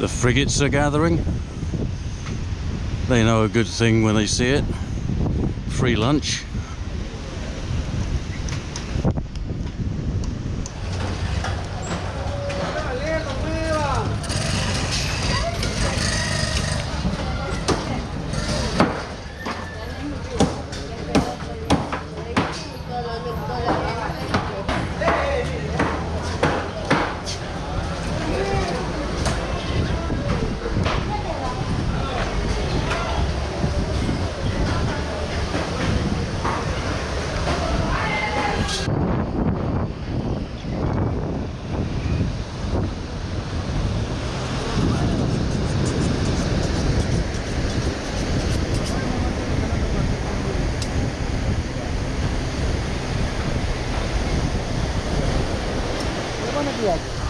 The frigates are gathering. They know a good thing when they see it. Free lunch.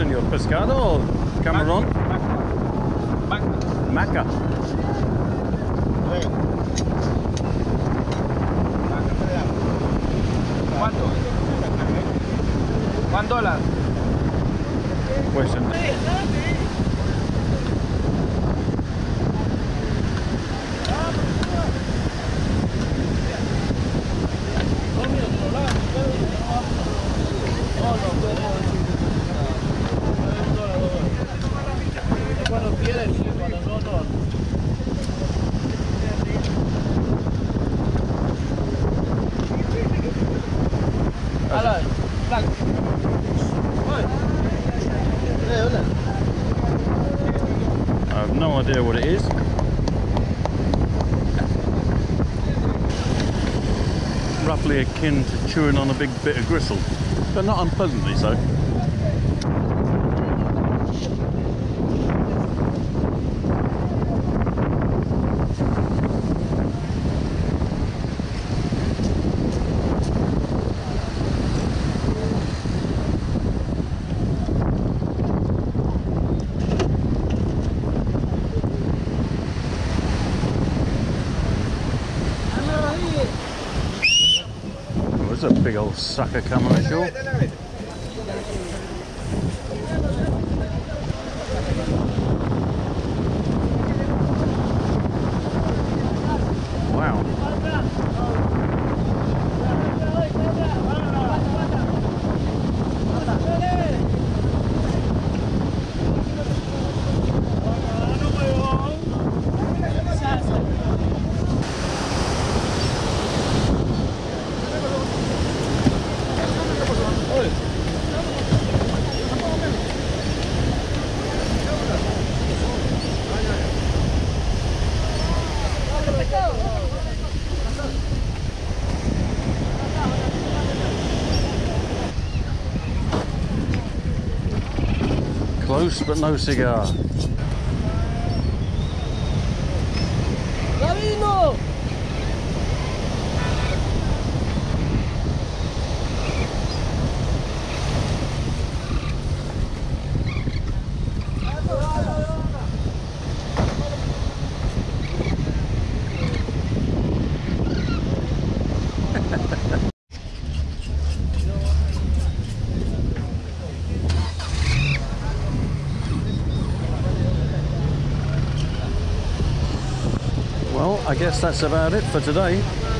yourselves your pescado, camarón? Maca. Maca. Maca. Maca. I have no idea what it is. Roughly akin to chewing on a big bit of gristle, but not unpleasantly so. There's a big old sucker coming ashore. Close but no cigar. I guess that's about it for today.